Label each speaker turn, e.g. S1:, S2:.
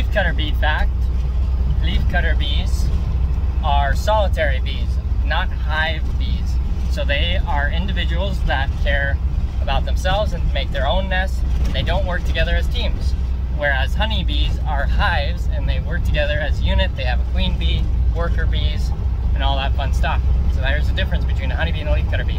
S1: leaf cutter bee fact, leaf cutter bees are solitary bees, not hive bees. So they are individuals that care about themselves and make their own nests, they don't work together as teams. Whereas honeybees are hives and they work together as a unit. They have a queen bee, worker bees, and all that fun stuff. So there's a difference between a honeybee and a leafcutter bee.